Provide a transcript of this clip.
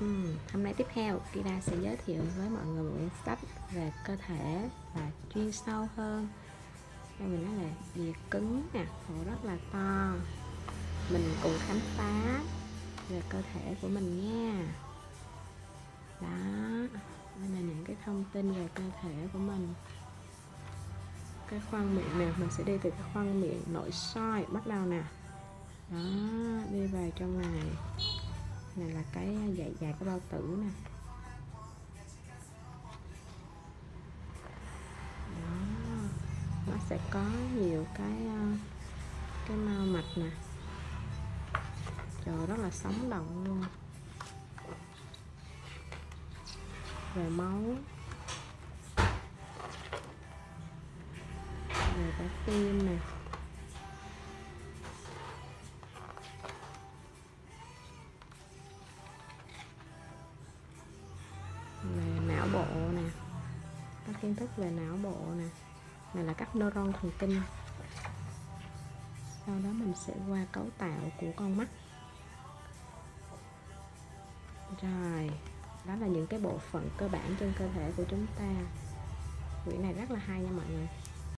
Ừ, hôm nay tiếp theo Kira sẽ giới thiệu với mọi người một quyển sách về cơ thể và chuyên sâu hơn. Đây mình nói là bìa cứng nè, cổ rất là to. Mình cùng khám phá về cơ thể của mình nha. Đó, đây là những cái thông tin về cơ thể của mình. Cái khoang miệng nè, mình sẽ đi từ cái khoang miệng nội soi bắt đầu nè. Đó, đi vào trong này này là cái dài dài cái bao tử nè. Đó, nó sẽ có nhiều cái à, cái mao mạch nè. Trời, rất là sống động luôn. Về máu. Về cái tim nè. Bộ nè. Các kiến thức về não bộ nè. Này là các neuron thần kinh. Sau đó mình sẽ qua cấu tạo của con mắt. Rồi, đó là những cái bộ phận cơ bản trên cơ thể của chúng ta. Quyển này rất là hay nha mọi người.